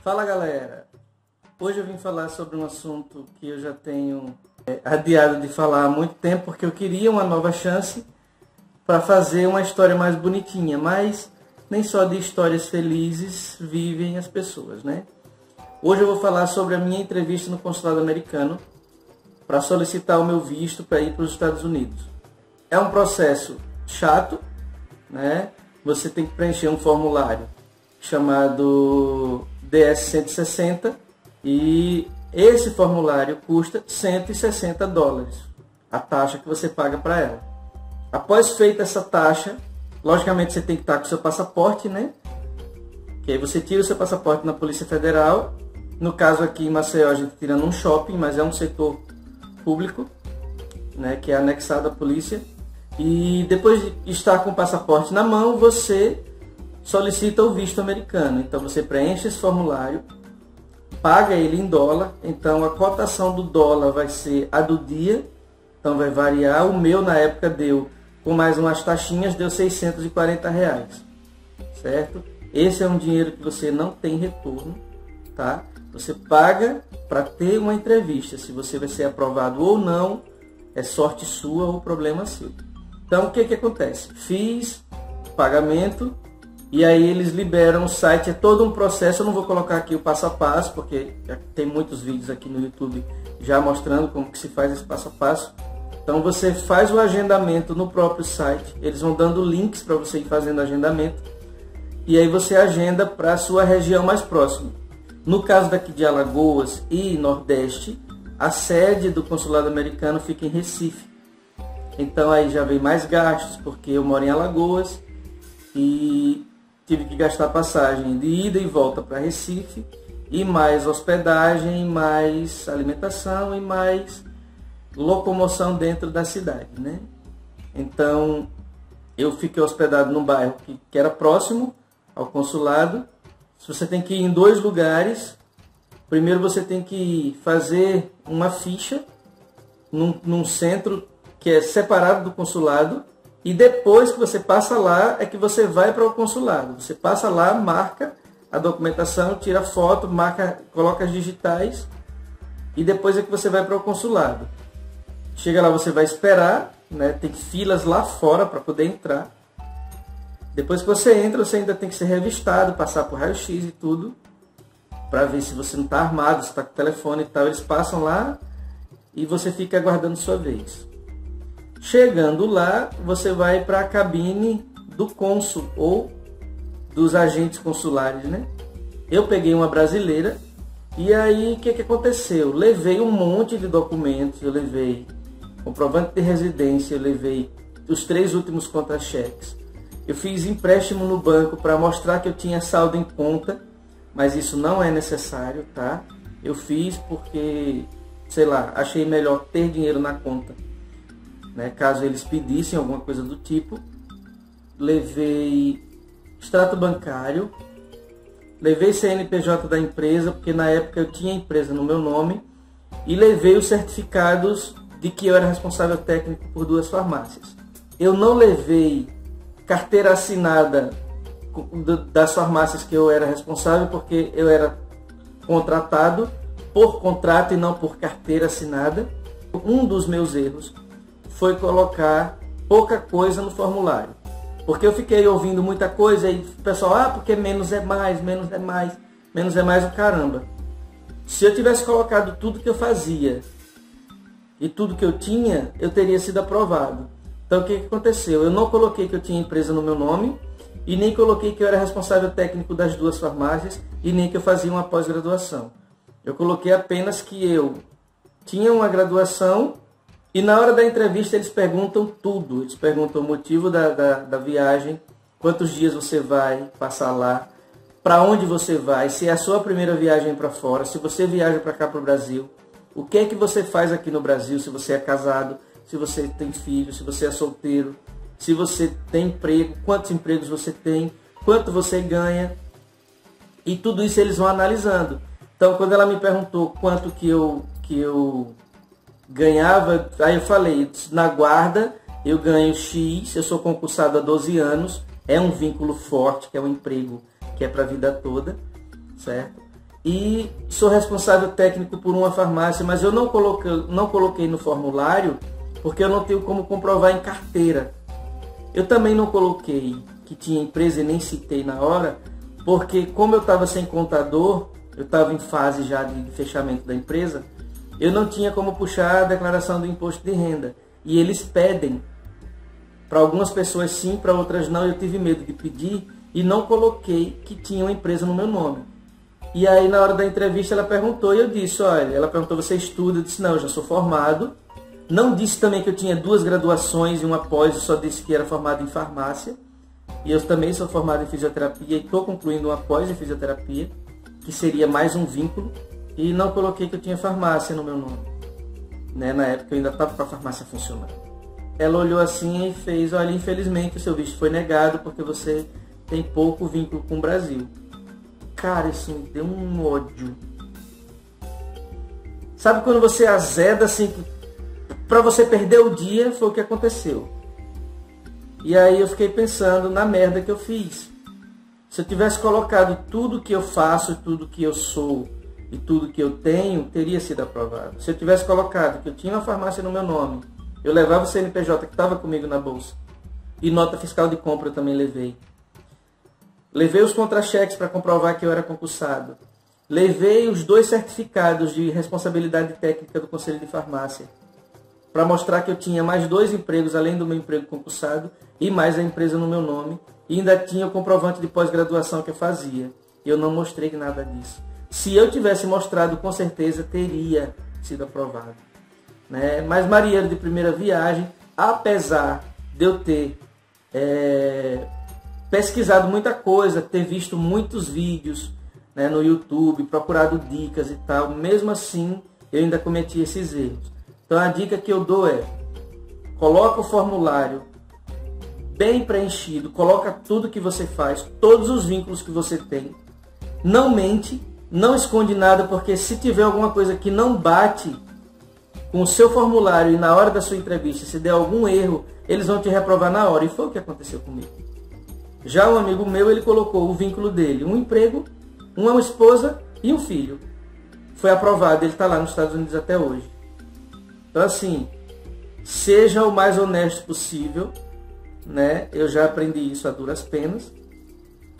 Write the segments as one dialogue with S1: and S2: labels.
S1: Fala galera! Hoje eu vim falar sobre um assunto que eu já tenho é, adiado de falar há muito tempo, porque eu queria uma nova chance para fazer uma história mais bonitinha, mas nem só de histórias felizes vivem as pessoas, né? Hoje eu vou falar sobre a minha entrevista no consulado americano para solicitar o meu visto para ir para os Estados Unidos. É um processo chato, né? Você tem que preencher um formulário chamado DS-160 e esse formulário custa 160 dólares, a taxa que você paga para ela. Após feita essa taxa, logicamente você tem que estar com seu passaporte, né? Que aí você tira o seu passaporte na Polícia Federal. No caso aqui em Maceió a gente tira num shopping, mas é um setor público, né? Que é anexado à polícia. E depois de estar com o passaporte na mão, você solicita o visto americano. Então você preenche esse formulário, paga ele em dólar, então a cotação do dólar vai ser a do dia, então vai variar. O meu na época deu, com mais umas taxinhas, deu 640 reais, certo? Esse é um dinheiro que você não tem retorno, tá? Você paga para ter uma entrevista, se você vai ser aprovado ou não, é sorte sua ou problema seu. Então o que que acontece? Fiz pagamento, e aí eles liberam o site, é todo um processo. Eu não vou colocar aqui o passo a passo, porque tem muitos vídeos aqui no YouTube já mostrando como que se faz esse passo a passo. Então você faz o agendamento no próprio site, eles vão dando links para você ir fazendo agendamento. E aí você agenda para a sua região mais próxima. No caso daqui de Alagoas e Nordeste, a sede do consulado americano fica em Recife. Então aí já vem mais gastos, porque eu moro em Alagoas e tive que gastar passagem de ida e volta para Recife, e mais hospedagem, mais alimentação e mais locomoção dentro da cidade, né? Então, eu fiquei hospedado num bairro que, que era próximo ao consulado. Se você tem que ir em dois lugares, primeiro você tem que fazer uma ficha num, num centro que é separado do consulado e depois que você passa lá, é que você vai para o consulado. Você passa lá, marca a documentação, tira foto, marca, coloca as digitais e depois é que você vai para o consulado. Chega lá, você vai esperar, né? tem filas lá fora para poder entrar. Depois que você entra, você ainda tem que ser revistado, passar por raio-x e tudo, para ver se você não está armado, se está com telefone e tal. Eles passam lá e você fica aguardando sua vez. Chegando lá, você vai para a cabine do cônsul ou dos agentes consulares, né? Eu peguei uma brasileira e aí o que, que aconteceu? Levei um monte de documentos, eu levei comprovante de residência, eu levei os três últimos contra-cheques. Eu fiz empréstimo no banco para mostrar que eu tinha saldo em conta, mas isso não é necessário, tá? Eu fiz porque, sei lá, achei melhor ter dinheiro na conta né, caso eles pedissem alguma coisa do tipo. Levei extrato bancário, levei CNPJ da empresa, porque na época eu tinha empresa no meu nome, e levei os certificados de que eu era responsável técnico por duas farmácias. Eu não levei carteira assinada das farmácias que eu era responsável, porque eu era contratado por contrato e não por carteira assinada. Um dos meus erros foi colocar pouca coisa no formulário. Porque eu fiquei ouvindo muita coisa e o pessoal, ah, porque menos é mais, menos é mais, menos é mais o caramba. Se eu tivesse colocado tudo que eu fazia e tudo que eu tinha, eu teria sido aprovado. Então o que, que aconteceu? Eu não coloquei que eu tinha empresa no meu nome e nem coloquei que eu era responsável técnico das duas farmácias e nem que eu fazia uma pós-graduação. Eu coloquei apenas que eu tinha uma graduação e na hora da entrevista eles perguntam tudo. Eles perguntam o motivo da, da, da viagem, quantos dias você vai passar lá, para onde você vai, se é a sua primeira viagem para fora, se você viaja para cá para o Brasil, o que é que você faz aqui no Brasil, se você é casado, se você tem filho, se você é solteiro, se você tem emprego, quantos empregos você tem, quanto você ganha. E tudo isso eles vão analisando. Então, quando ela me perguntou quanto que eu, que eu ganhava, aí eu falei, na guarda eu ganho X, eu sou concursado há 12 anos, é um vínculo forte, que é um emprego que é para a vida toda, certo? e sou responsável técnico por uma farmácia, mas eu não coloquei, não coloquei no formulário porque eu não tenho como comprovar em carteira. Eu também não coloquei que tinha empresa e nem citei na hora, porque como eu estava sem contador, eu estava em fase já de fechamento da empresa, eu não tinha como puxar a declaração do imposto de renda. E eles pedem. Para algumas pessoas sim, para outras não. Eu tive medo de pedir e não coloquei que tinha uma empresa no meu nome. E aí na hora da entrevista ela perguntou e eu disse, olha, ela perguntou, você estuda? Eu disse, não, eu já sou formado. Não disse também que eu tinha duas graduações e uma pós, eu só disse que era formado em farmácia. E eu também sou formado em fisioterapia e estou concluindo uma pós em fisioterapia, que seria mais um vínculo. E não coloquei que eu tinha farmácia no meu nome. Né? Na época eu ainda estava com a farmácia funcionando. Ela olhou assim e fez, olha, infelizmente o seu visto foi negado porque você tem pouco vínculo com o Brasil. Cara, isso me deu um ódio. Sabe quando você azeda assim, para você perder o dia, foi o que aconteceu. E aí eu fiquei pensando na merda que eu fiz. Se eu tivesse colocado tudo que eu faço, tudo que eu sou e tudo que eu tenho, teria sido aprovado. Se eu tivesse colocado que eu tinha uma farmácia no meu nome, eu levava o CNPJ que estava comigo na bolsa. E nota fiscal de compra eu também levei. Levei os contra-cheques para comprovar que eu era concursado. Levei os dois certificados de responsabilidade técnica do Conselho de Farmácia para mostrar que eu tinha mais dois empregos além do meu emprego concursado e mais a empresa no meu nome. E ainda tinha o comprovante de pós-graduação que eu fazia. Eu não mostrei nada disso. Se eu tivesse mostrado, com certeza teria sido aprovado. Né? Mas Marielle de primeira viagem, apesar de eu ter é, pesquisado muita coisa, ter visto muitos vídeos né, no YouTube, procurado dicas e tal, mesmo assim eu ainda cometi esses erros. Então a dica que eu dou é: coloca o formulário bem preenchido, coloca tudo que você faz, todos os vínculos que você tem. Não mente, não esconde nada, porque se tiver alguma coisa que não bate com o seu formulário e na hora da sua entrevista, se der algum erro, eles vão te reprovar na hora. E foi o que aconteceu comigo. Já um amigo meu, ele colocou o vínculo dele, um emprego, uma esposa e um filho. Foi aprovado, ele está lá nos Estados Unidos até hoje. Então assim, seja o mais honesto possível, né? Eu já aprendi isso a duras penas.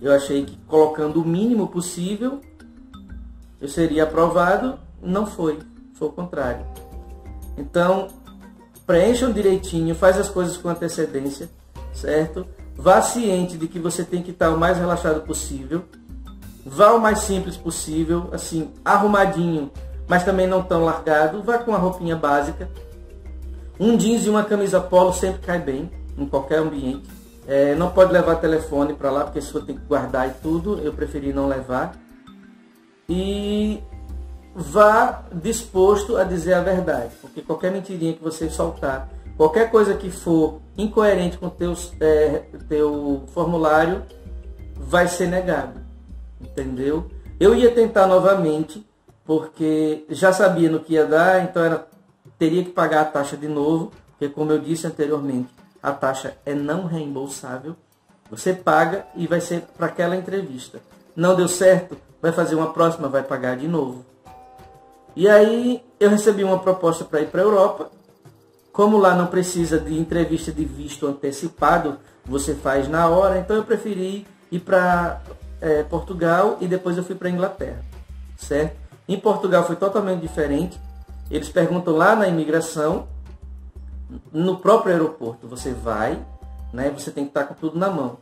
S1: Eu achei que colocando o mínimo possível eu seria aprovado, não foi, foi o contrário. Então, preencham direitinho, faz as coisas com antecedência, certo? Vá ciente de que você tem que estar o mais relaxado possível. Vá o mais simples possível, assim, arrumadinho, mas também não tão largado. Vá com a roupinha básica. Um jeans e uma camisa polo sempre cai bem, em qualquer ambiente. É, não pode levar telefone para lá, porque se for tem que guardar e tudo, eu preferi não levar. E vá disposto a dizer a verdade, porque qualquer mentirinha que você soltar Qualquer coisa que for incoerente com o teu, é, teu formulário vai ser negado. Entendeu? Eu ia tentar novamente, porque já sabia no que ia dar, então era, teria que pagar a taxa de novo, porque como eu disse anteriormente, a taxa é não reembolsável. Você paga e vai ser para aquela entrevista. Não deu certo, vai fazer uma próxima, vai pagar de novo. E aí eu recebi uma proposta para ir para a Europa como lá não precisa de entrevista de visto antecipado, você faz na hora, então eu preferi ir para é, Portugal e depois eu fui para Inglaterra, certo? Em Portugal foi totalmente diferente. Eles perguntam lá na imigração, no próprio aeroporto, você vai, né? Você tem que estar com tudo na mão,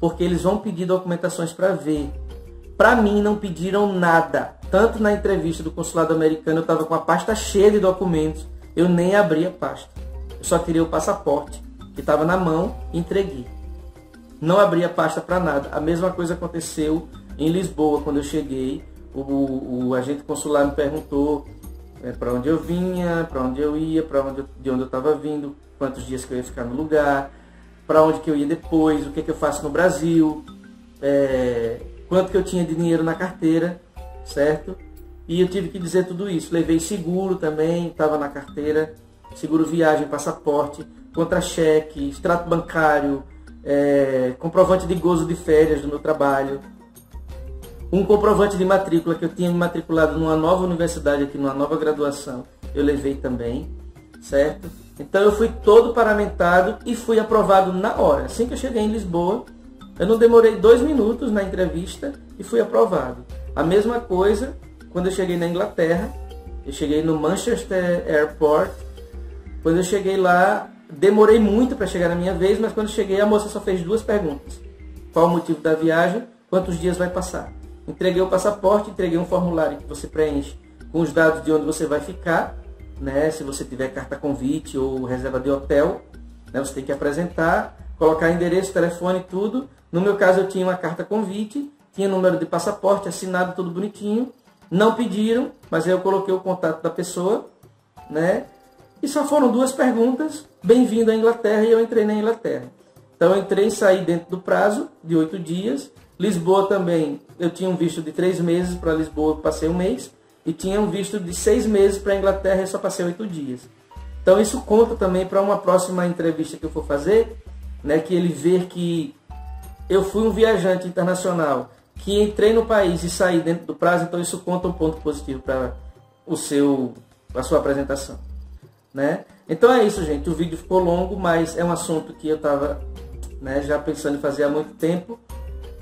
S1: porque eles vão pedir documentações para ver. Para mim não pediram nada. Tanto na entrevista do consulado americano eu estava com a pasta cheia de documentos eu nem abri a pasta. Eu só tirei o passaporte que estava na mão e entreguei. Não abri a pasta para nada. A mesma coisa aconteceu em Lisboa quando eu cheguei. O, o, o agente consular me perguntou é, para onde eu vinha, para onde eu ia, para onde de onde eu estava vindo, quantos dias que eu ia ficar no lugar, para onde que eu ia depois, o que, que eu faço no Brasil, é, quanto que eu tinha de dinheiro na carteira, certo? E eu tive que dizer tudo isso. Levei seguro também, estava na carteira, seguro viagem, passaporte, contra-cheque, extrato bancário, é, comprovante de gozo de férias do meu trabalho. Um comprovante de matrícula que eu tinha me matriculado numa nova universidade aqui, numa nova graduação, eu levei também, certo? Então eu fui todo paramentado e fui aprovado na hora. Assim que eu cheguei em Lisboa, eu não demorei dois minutos na entrevista e fui aprovado. A mesma coisa quando eu cheguei na Inglaterra, eu cheguei no Manchester Airport. Quando eu cheguei lá, demorei muito para chegar na minha vez, mas quando cheguei a moça só fez duas perguntas. Qual o motivo da viagem? Quantos dias vai passar? Entreguei o passaporte, entreguei um formulário que você preenche com os dados de onde você vai ficar, né? Se você tiver carta convite ou reserva de hotel, né? Você tem que apresentar, colocar endereço, telefone, tudo. No meu caso eu tinha uma carta convite, tinha número de passaporte, assinado tudo bonitinho. Não pediram, mas aí eu coloquei o contato da pessoa, né? E só foram duas perguntas. Bem-vindo à Inglaterra e eu entrei na Inglaterra. Então eu entrei e saí dentro do prazo de oito dias Lisboa também, eu tinha um visto de três meses para Lisboa, passei um mês, e tinha um visto de seis meses para a Inglaterra e só passei oito dias. Então isso conta também para uma próxima entrevista que eu for fazer, né, que ele ver que eu fui um viajante internacional, que entrei no país e saí dentro do prazo, então isso conta um ponto positivo para o seu, a sua apresentação, né? Então é isso, gente. O vídeo ficou longo, mas é um assunto que eu estava né, já pensando em fazer há muito tempo.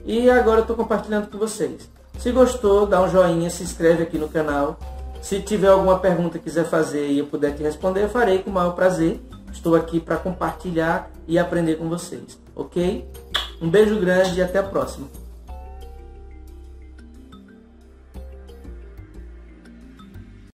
S1: E agora eu estou compartilhando com vocês. Se gostou, dá um joinha, se inscreve aqui no canal. Se tiver alguma pergunta que quiser fazer e eu puder te responder, eu farei com o maior prazer. Estou aqui para compartilhar e aprender com vocês, ok? Um beijo grande e até a próxima.